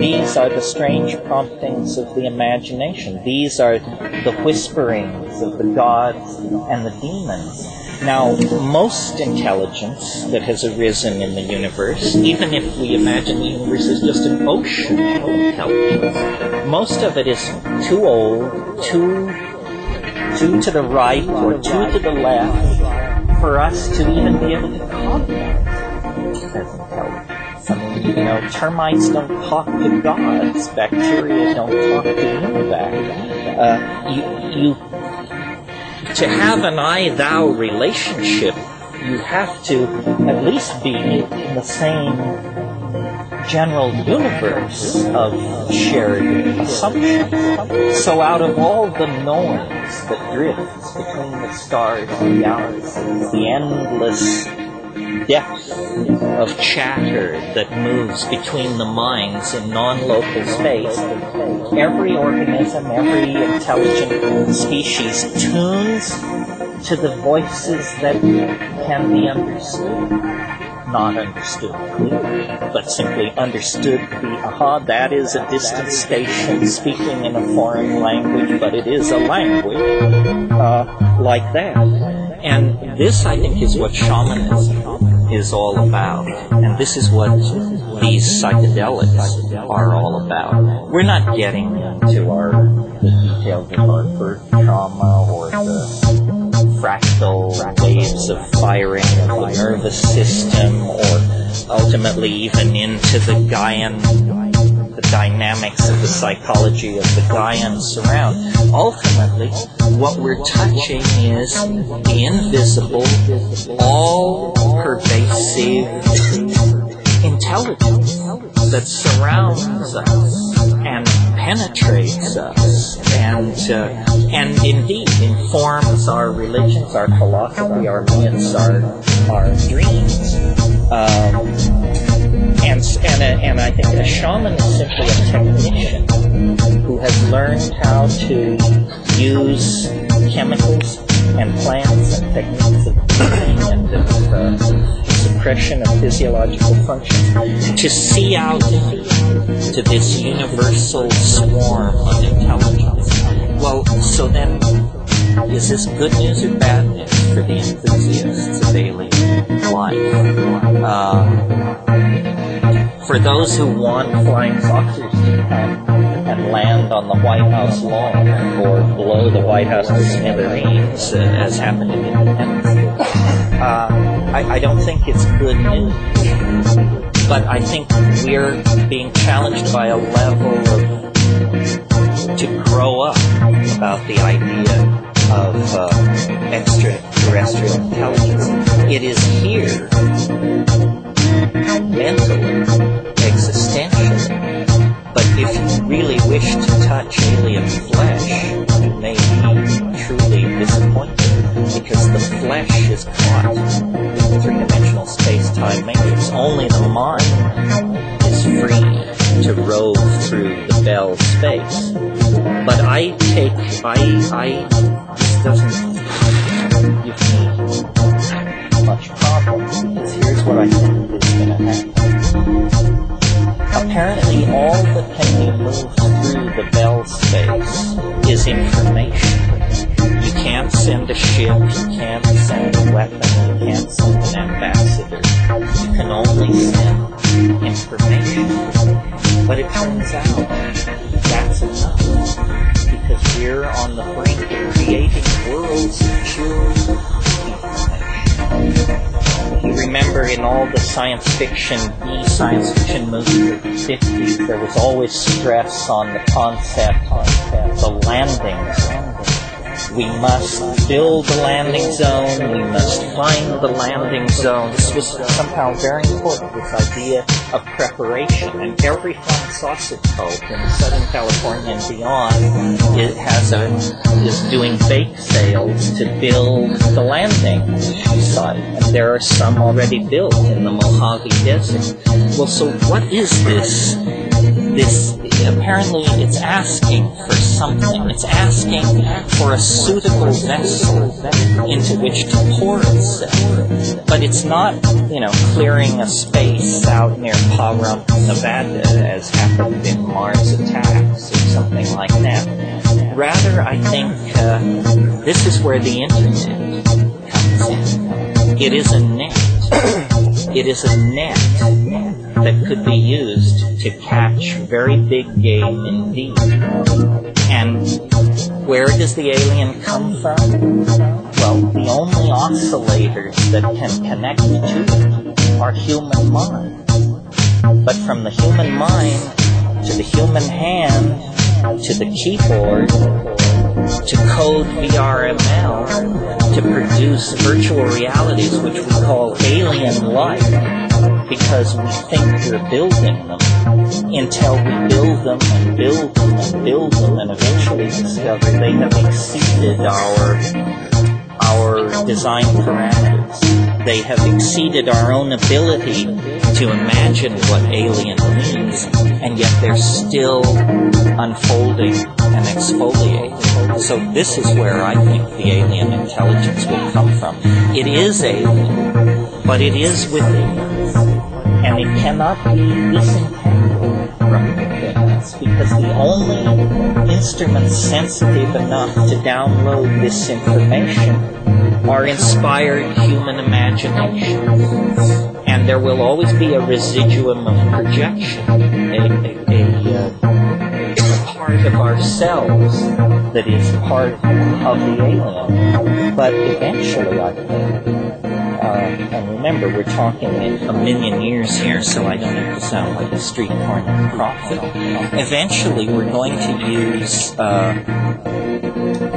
These are the strange promptings of the imagination. These are the whisperings of the gods and the demons. Now, most intelligence that has arisen in the universe, even if we imagine the universe as just an ocean of intelligence, most of it is too old, too, too to the right or too to the left for us to even be able to cognize as intelligence. You know, termites don't talk to gods. Bacteria don't talk to UNIVAC. Uh, you, you, to have an I-thou relationship, you have to at least be in the same general universe of shared assumptions. So out of all the noise that drifts between the stars and galaxies, the endless depth of chatter that moves between the minds in non-local space, every organism, every intelligent species tunes to the voices that can be understood. Not understood clearly, but simply understood to be, aha, that is a distant station speaking in a foreign language, but it is a language, uh, like that. And this, I think, is what shamanism is all about. And this is what these psychedelics are all about. We're not getting into our the details of birth trauma or the fractal waves of firing of the nervous system or ultimately even into the Gaian dynamics of the psychology of the Gaian surround. Ultimately, what we're touching is the invisible, all pervasive intelligence that surrounds us and penetrates us and uh, and indeed informs our religions, our philosophy, our myths, our our dreams. Um, and and, a, and I think a shaman is simply a technician who has learned how to use chemicals and plants and techniques of breathing and uh, suppression of physiological functions to see out to this universal swarm of intelligence. Well, so then, is this good news or bad news for the enthusiasts of alien life? Uh, for those who want flying saucers to come and land on the White House lawn or blow the White House to smithereens, uh, as happened in Independence uh, I, I don't think it's good news. But I think we're being challenged by a level of to grow up about the idea of uh, extraterrestrial intelligence. It is here mentally, touch alien flesh, may be truly disappointed because the flesh is caught in three-dimensional space-time matrix. Only the mind is free to rove through the Bell space. But I take, I, I, this doesn't give me much problem because here's what I think is going to happen. Apparently, all that can be moved through the Bell space is information. You can't send a ship, you can't send a weapon, you can't send an ambassador. You can only send information. But it turns out that's enough because we're on the brink in all the science fiction, B science fiction movies of the 50s, there was always stress on the concept, of the landings We must build the landing zone. We must find the landing zone. This was somehow very important, this idea of preparation. And every flying saucer cult in Southern California and beyond it has a, is doing bake sales to build the landing site. And there are some already built in the Mojave Desert. Well, so what is this? This apparently it's asking for something. It's asking for a suitable vessel into which to pour itself. But it's not, you know, clearing a space out near Pahrump, Nevada, as happened in Mars Attacks or something like that. Rather, I think uh, this is where the internet comes in. It is a net. it is a net that could be used to catch very big game indeed. And where does the alien come from? Well, the only oscillators that can connect to it are human mind. But from the human mind to the human hand to the keyboard to code VRML to produce virtual realities which we call alien-like because we think we're building them until we build them and build them and build them and eventually discover they have exceeded our our design parameters. They have exceeded our own ability to imagine what alien means, and yet they're still unfolding and exfoliating. So this is where I think the alien intelligence will come from. It is alien, but it is within cannot be disentangled from things because the only instruments sensitive enough to download this information are inspired human imaginations. And there will always be a residuum of projection, a, a, a, a part of ourselves that is part of the alien. But eventually, I think, and remember, we're talking a million years here, so I don't have to sound like a street corner prophet. Eventually, we're going to use, uh,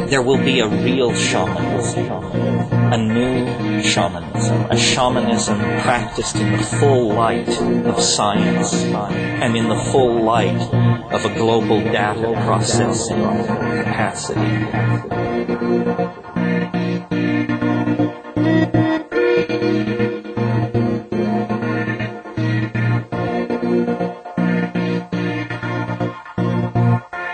there will be a real shamanism, a new shamanism, a shamanism practiced in the full light of science and in the full light of a global data processing capacity.